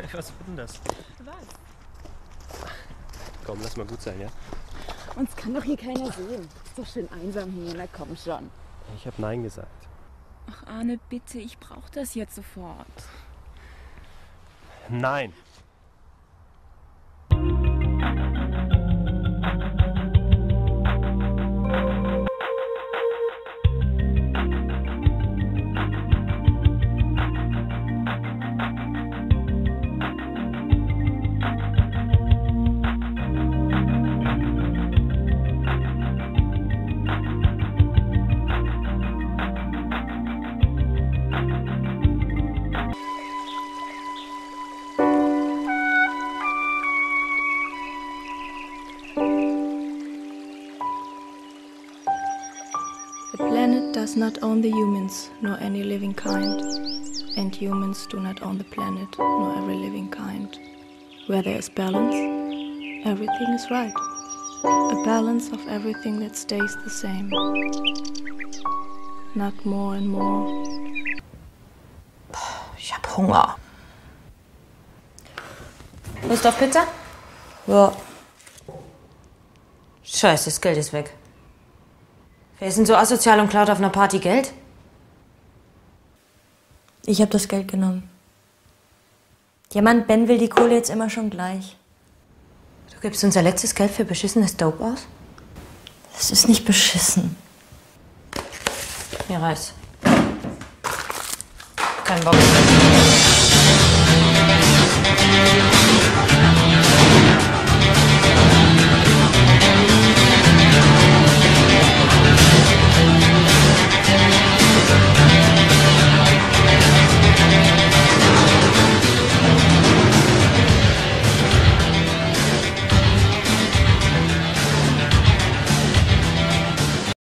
Was wird denn das? Was? Komm, lass mal gut sein, ja? Uns kann doch hier keiner sehen. Ist doch schön einsam hier, na komm schon. Ich habe Nein gesagt. Ach Arne, bitte, ich brauche das jetzt sofort. Nein. The planet does not own the humans, nor any living kind. And humans do not own the planet, nor every living kind. Where there is balance, everything is right. A balance of everything that stays the same. Not more and more. Ich hab Hunger. Lust auf Pizza? Ja. Scheiße, das Geld ist weg. Wer ist denn so asozial und klaut auf einer Party Geld? Ich hab das Geld genommen. Ja, Mann, Ben will die Kohle jetzt immer schon gleich. Du gibst unser letztes Geld für beschissenes Dope aus? Das ist nicht beschissen. Mir reiß. Kein Bock.